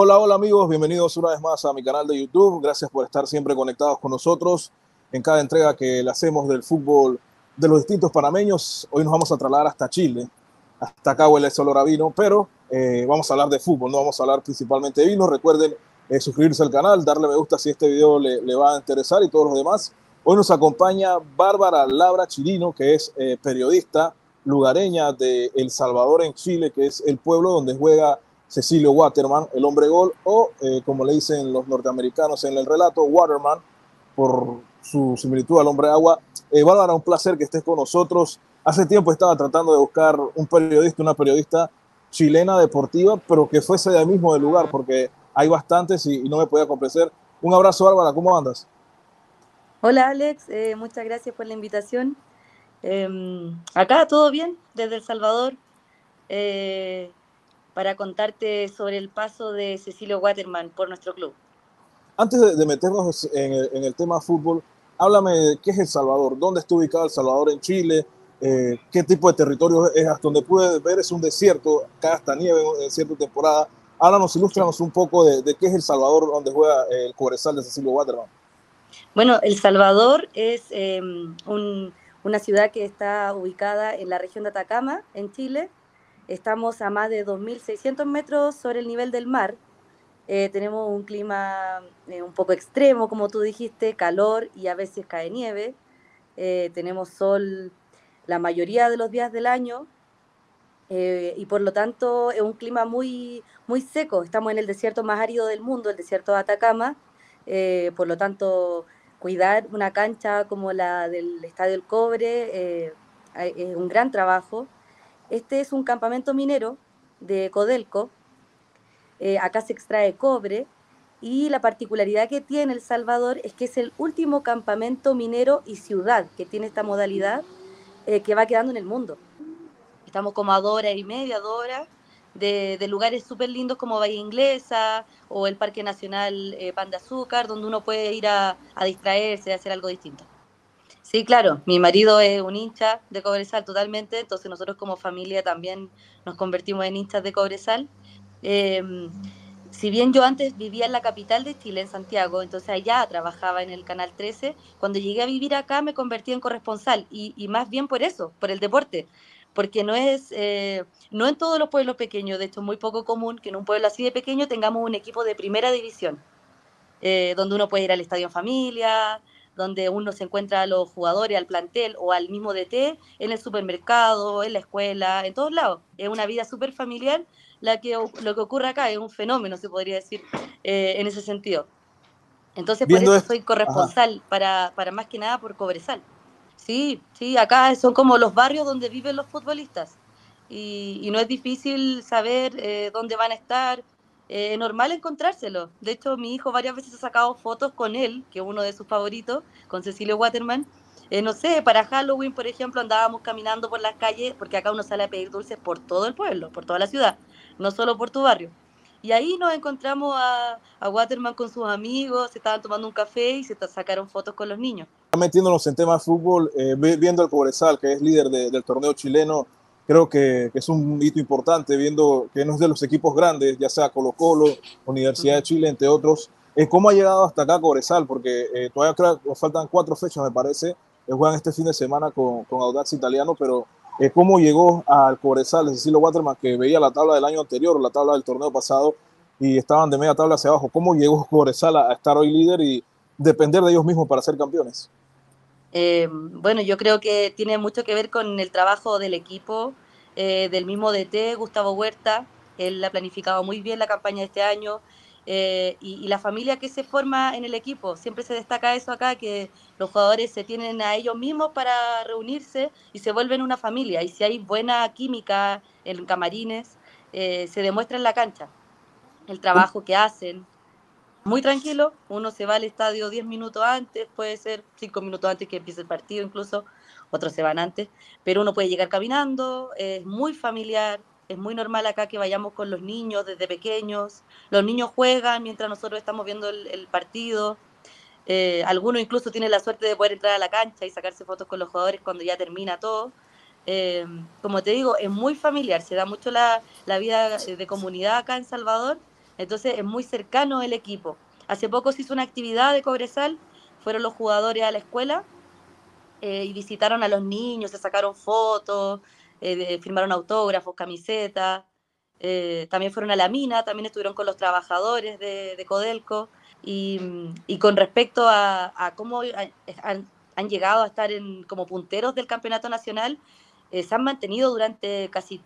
Hola, hola amigos, bienvenidos una vez más a mi canal de YouTube. Gracias por estar siempre conectados con nosotros en cada entrega que le hacemos del fútbol de los distintos panameños. Hoy nos vamos a trasladar hasta Chile, hasta acá huele el olor a vino, pero eh, vamos a hablar de fútbol, no vamos a hablar principalmente de vino. Recuerden eh, suscribirse al canal, darle me gusta si este video le, va a interesar y todos los demás. Hoy nos acompaña Bárbara Labra Chirino, que es eh, periodista lugareña de El Salvador en Chile, que es el pueblo donde juega Cecilio Waterman, el hombre gol, o eh, como le dicen los norteamericanos en el relato, Waterman, por su similitud al hombre agua. Eh, Bárbara, un placer que estés con nosotros. Hace tiempo estaba tratando de buscar un periodista, una periodista chilena deportiva, pero que fuese de mismo del lugar, porque hay bastantes y, no me podía convencer. Un abrazo, Bárbara, ¿cómo andas? Hola, Alex, eh, muchas gracias por la invitación. Eh, acá todo bien, desde El Salvador. Eh, para contarte sobre el paso de Cecilio Waterman por nuestro club. Antes de, meternos en el, en el, tema fútbol, háblame de qué es El Salvador, dónde está ubicado El Salvador en Chile, eh, qué tipo de territorio es, hasta donde pude ver es un desierto, cae hasta nieve en cierta temporada. Háblanos, ilústranos un poco de, de, qué es El Salvador, donde juega el Cobresal de Cecilio Waterman. Bueno, El Salvador es eh, un, una ciudad que está ubicada en la región de Atacama, en Chile, Estamos a más de 2.600 metros sobre el nivel del mar. Eh, tenemos un clima eh, un poco extremo, como tú dijiste, calor y a veces cae nieve. Eh, tenemos sol la mayoría de los días del año eh, y por lo tanto es un clima muy, muy seco. Estamos en el desierto más árido del mundo, el desierto de Atacama. Eh, por lo tanto, cuidar una cancha como la del Estadio del Cobre es un gran trabajo. Este es un campamento minero de Codelco. Eh, acá se extrae cobre y la particularidad que tiene El Salvador es que es el último campamento minero y ciudad que tiene esta modalidad eh, que va quedando en el mundo. Estamos como a dos horas y media, dos de lugares súper lindos como Bahía Inglesa o el Parque Nacional eh, Pan de Azúcar, donde uno puede ir a, a distraerse, a hacer algo distinto. Sí, claro, mi marido es un hincha de Cobresal totalmente, entonces nosotros como familia también nos convertimos en hinchas de Cobresal. Eh, si bien yo antes vivía en la capital de Chile, en Santiago, entonces allá trabajaba en el Canal 13, cuando llegué a vivir acá me convertí en corresponsal y, más bien por eso, por el deporte, porque no es, eh, no en todos los pueblos pequeños, de hecho es muy poco común que en un pueblo así de pequeño tengamos un equipo de primera división, eh, donde uno puede ir al estadio en familia, donde uno se encuentra a los jugadores, al plantel o al mismo DT, en el supermercado, en la escuela, en todos lados. Es una vida súper familiar la que, lo que ocurre acá, es un fenómeno, se podría decir, eh, en ese sentido. Entonces, Viendo por eso soy corresponsal, para, para más que nada por Cobresal. Sí, sí, acá son como los barrios donde viven los futbolistas. Y, y no es difícil saber eh, dónde van a estar, eh, normal encontrárselo. De hecho, mi hijo varias veces ha sacado fotos con él, que es uno de sus favoritos, con Cecilio Waterman. Eh, no sé, para Halloween, por ejemplo, andábamos caminando por las calles, porque acá uno sale a pedir dulces por todo el pueblo, por toda la ciudad, no solo por tu barrio. Y ahí nos encontramos a, Waterman con sus amigos, se estaban tomando un café y se sacaron fotos con los niños. Metiéndonos en tema de fútbol, eh, viendo al Cobresal, que es líder de, del torneo chileno, creo que, que, es un hito importante, viendo que no es de los equipos grandes, ya sea Colo Colo, Universidad de Chile, entre otros. Eh, ¿Cómo ha llegado hasta acá Cobresal? Porque eh, todavía creo que faltan cuatro fechas, me parece. Eh, juegan este fin de semana con, con Audax Italiano, pero eh, ¿cómo llegó al Cobresal Cecilio Waterman, que veía la tabla del año anterior, la tabla del torneo pasado, y estaban de media tabla hacia abajo? ¿Cómo llegó Cobresal a, a estar hoy líder y depender de ellos mismos para ser campeones? Eh, bueno, yo creo que tiene mucho que ver con el trabajo del equipo, eh, del mismo DT, Gustavo Huerta. Él ha planificado muy bien la campaña de este año eh, y, y, la familia que se forma en el equipo. Siempre se destaca eso acá, que los jugadores se tienen a ellos mismos para reunirse y se vuelven una familia. Y si hay buena química en camarines, eh, se demuestra en la cancha el trabajo que hacen, muy tranquilo, uno se va al estadio 10 minutos antes, puede ser 5 minutos antes que empiece el partido incluso, otros se van antes, pero uno puede llegar caminando, es muy familiar, es muy normal acá que vayamos con los niños desde pequeños, los niños juegan mientras nosotros estamos viendo el, el partido, eh, algunos incluso tienen la suerte de poder entrar a la cancha y sacarse fotos con los jugadores cuando ya termina todo. Eh, como te digo, es muy familiar, se da mucho la, la vida de comunidad acá en Salvador Entonces es muy cercano el equipo. Hace poco se hizo una actividad de Cobresal, fueron los jugadores a la escuela eh, y visitaron a los niños, se sacaron fotos, eh, firmaron autógrafos, camisetas. Eh, también fueron a la mina, también estuvieron con los trabajadores de, Codelco. Y, con respecto a, cómo han, llegado a estar en, como punteros del campeonato nacional, se han mantenido durante casi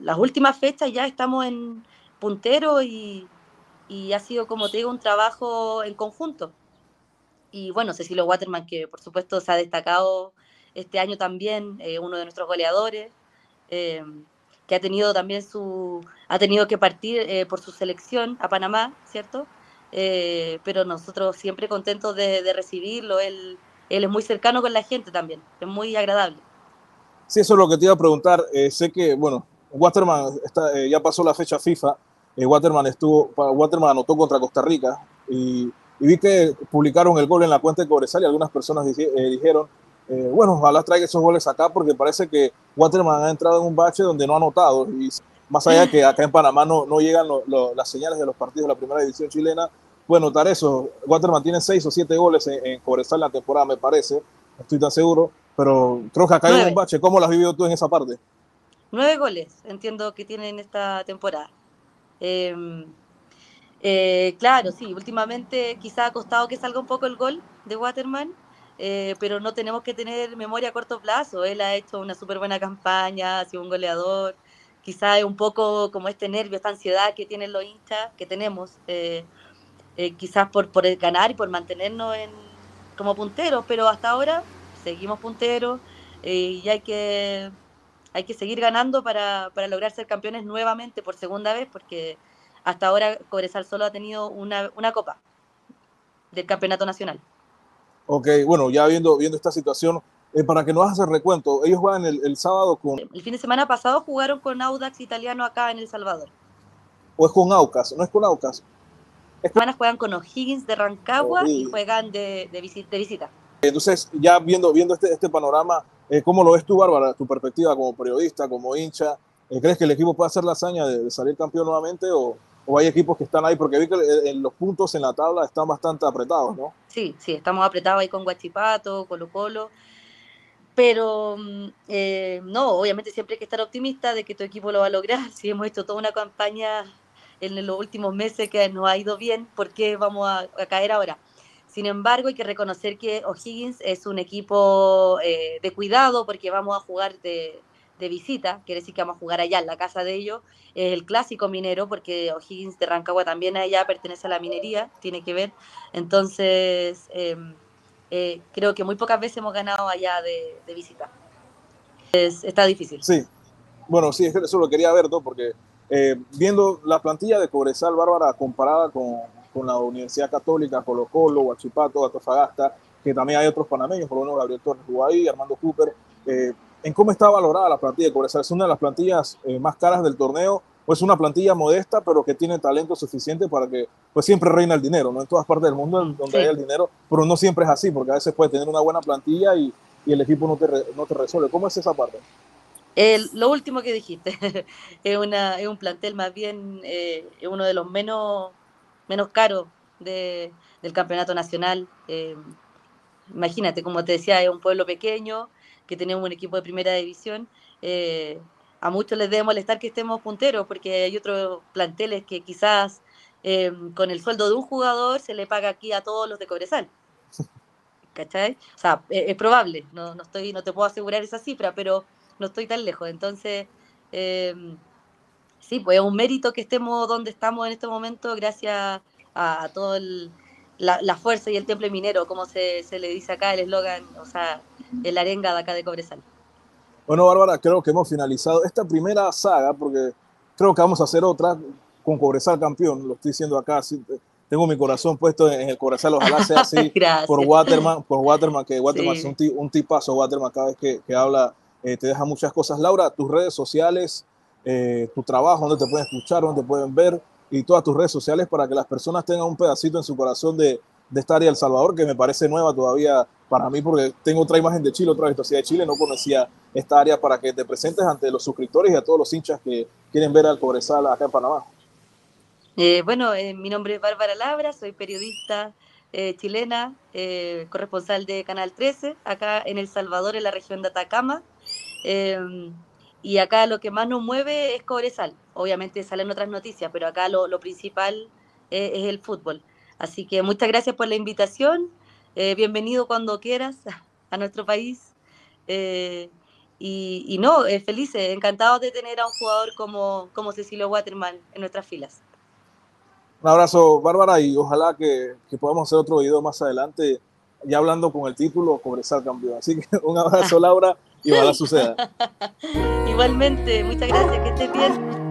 las últimas fechas, ya estamos en puntero y, y ha sido, como te digo, un trabajo en conjunto. Y bueno, Cecilio Waterman, que por supuesto se ha destacado este año también, eh, uno de nuestros goleadores, eh, que ha tenido también su, ha tenido que partir eh, por su selección a Panamá, ¿cierto? pero nosotros siempre contentos de, recibirlo, él, es muy cercano con la gente también, es muy agradable. Sí, eso es lo que te iba a preguntar. sé que, bueno, Waterman está, ya pasó la fecha FIFA, Waterman, estuvo, Waterman anotó contra Costa Rica y y vi que publicaron el gol en la cuenta de Cobresal y algunas personas eh, dijeron, eh, bueno, ojalá traiga esos goles acá porque parece que Waterman ha entrado en un bache donde no ha anotado y más allá de que acá en Panamá no, no llegan las señales de los partidos de la primera división chilena, puede notar eso. Waterman tiene seis o siete goles en, en Cobresal la temporada, me parece, estoy tan seguro, pero creo que acá hay un bache. ¿Cómo lo has vivido tú en esa parte? Nueve goles, entiendo que tiene en esta temporada. Eh, eh, claro, sí, últimamente quizá ha costado que salga un poco el gol de Waterman, eh, pero no tenemos que tener memoria a corto plazo. Él ha hecho una súper buena campaña, ha sido un goleador. Quizá es un poco como este nervio, esta ansiedad que tienen los hinchas, que tenemos, eh, quizás por, por ganar y por mantenernos en, como punteros, pero hasta ahora seguimos punteros y hay que, hay que seguir ganando para, para lograr ser campeones nuevamente por segunda vez, porque hasta ahora Cobresal solo ha tenido una, copa del campeonato nacional. Ok, bueno, ya viendo, viendo esta situación, eh, para que no hagas el recuento, ellos juegan el, sábado con... El fin de semana pasado jugaron con Audax italiano acá en El Salvador. ¿O es con Aucas? ¿No es con Aucas? Es juegan con O'Higgins de Rancagua y juegan de, de, visita. Entonces, ya viendo, viendo este, este panorama, eh, ¿cómo lo ves tú, Bárbara, tu perspectiva como periodista, como hincha? Eh, ¿Crees que el equipo puede hacer la hazaña de salir campeón nuevamente o, o hay equipos que están ahí, porque vi que en los puntos en la tabla están bastante apretados, ¿no? Sí, sí, estamos apretados ahí con Guachipato, Colo Colo, pero mm, eh, no, obviamente siempre hay que estar optimista de que tu equipo lo va a lograr. Si hemos hecho toda una campaña en los últimos meses que nos ha ido bien, ¿por qué vamos a, caer ahora? Sin embargo, hay que reconocer que O'Higgins es un equipo eh, de cuidado porque vamos a jugar de, de visita, quiere decir que vamos a jugar allá en la casa de ellos, es el clásico minero, porque O'Higgins de Rancagua también allá pertenece a la minería, tiene que ver, entonces em, eh, creo que muy pocas veces hemos ganado allá de, visita. está difícil. Sí, bueno, sí, eso lo quería ver, ¿no? porque eh, viendo la plantilla de Cobresal Bárbara comparada con, con la Universidad Católica, Colo Colo, Huachipato, Atofagasta, que también hay otros panameños, por lo menos Gabriel Torres jugó ahí, Armando Cooper, eh, en cómo está valorada la plantilla de Cobresal. ¿Es una de las plantillas eh, más caras del torneo o es una plantilla modesta pero que tiene talento suficiente para que pues siempre reina el dinero, ¿no? En todas partes del mundo donde hay el dinero, pero no siempre es así porque a veces puedes tener una buena plantilla y, y el equipo no te, no te resuelve. ¿Cómo es esa parte? El, lo último que dijiste, es, una, es un plantel más bien, eh, uno de los menos, menos caros de, del campeonato nacional. Eh, imagínate, como te decía, es un pueblo pequeño, que tenemos un equipo de primera división, eh, a muchos les debe molestar que estemos punteros, porque hay otros planteles que quizás eh, con el sueldo de un jugador se le paga aquí a todos los de Cobresal. ¿Cachai? O sea, es, probable, no, no, estoy, no te puedo asegurar esa cifra, pero no estoy tan lejos. Entonces, eh, sí, pues es un mérito que estemos donde estamos en este momento gracias a, a todo el, la, fuerza y el temple minero, como se, se le dice acá, el eslogan, o sea, el arenga de acá de Cobresal. Bueno, Bárbara, creo que hemos finalizado esta primera saga, porque creo que vamos a hacer otra con Cobresal campeón, lo estoy diciendo acá, tengo mi corazón puesto en el Cobresal, ojalá sea así por Waterman, por Waterman, que Waterman es un, un, tipazo, Waterman cada vez que, que habla eh, te deja muchas cosas. Laura, tus redes sociales, eh, tu trabajo, donde te pueden escuchar, donde te pueden ver, y todas tus redes sociales para que las personas tengan un pedacito en su corazón de, de esta área El Salvador, que me parece nueva todavía para mí, porque tengo otra imagen de Chile, otra historia de Chile, no conocía esta área para que te presentes ante los suscriptores y a todos los hinchas que quieren ver al Cobresal acá en Panamá. Eh, bueno, eh, mi nombre es Bárbara Labra, soy periodista chilena, corresponsal de Canal 13, acá en El Salvador, en la región de Atacama. Y acá lo que más nos mueve es Cobresal. Obviamente salen otras noticias, pero acá lo, principal es el fútbol. Así que muchas gracias por la invitación. bienvenido cuando quieras a nuestro país. y, no, felices, encantados de tener a un jugador como, como Cecilio Waterman en nuestras filas. Un abrazo, Bárbara, y ojalá que, que, podamos hacer otro video más adelante, ya hablando con el título Cobresal Campeón. Así que un abrazo, Laura, y ojalá suceda. Igualmente, muchas gracias, que estés bien.